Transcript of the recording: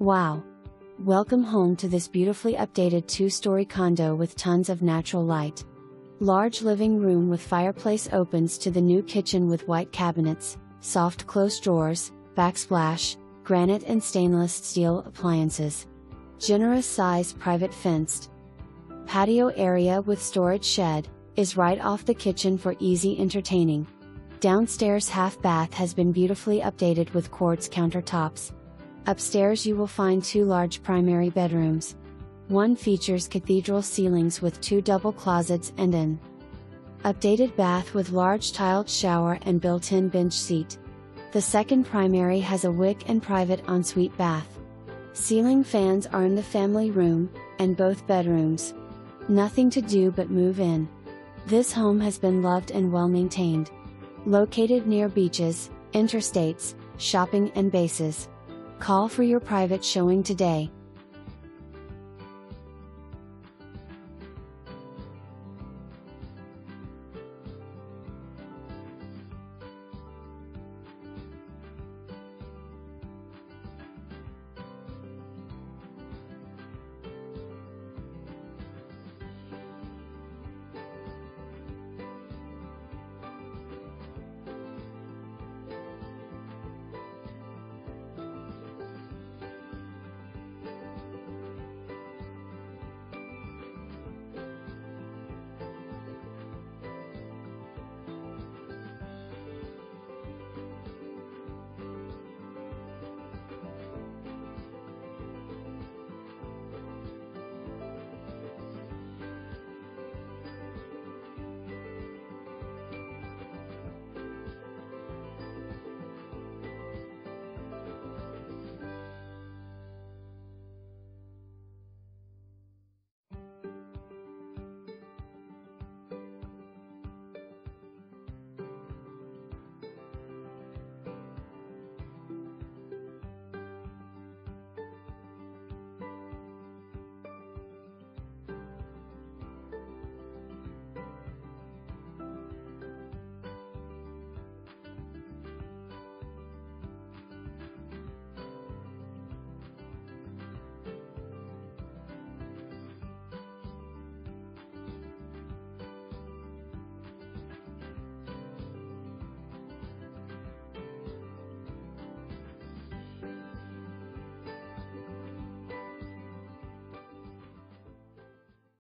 Wow! Welcome home to this beautifully updated two story condo with tons of natural light. Large living room with fireplace opens to the new kitchen with white cabinets, soft close drawers, backsplash, granite and stainless steel appliances. Generous size private fenced. Patio area with storage shed, is right off the kitchen for easy entertaining. Downstairs half bath has been beautifully updated with quartz countertops. Upstairs you will find two large primary bedrooms. One features cathedral ceilings with two double closets and an updated bath with large tiled shower and built-in bench seat. The second primary has a wick and private ensuite bath. Ceiling fans are in the family room, and both bedrooms. Nothing to do but move in. This home has been loved and well maintained. Located near beaches, interstates, shopping and bases. Call for your private showing today.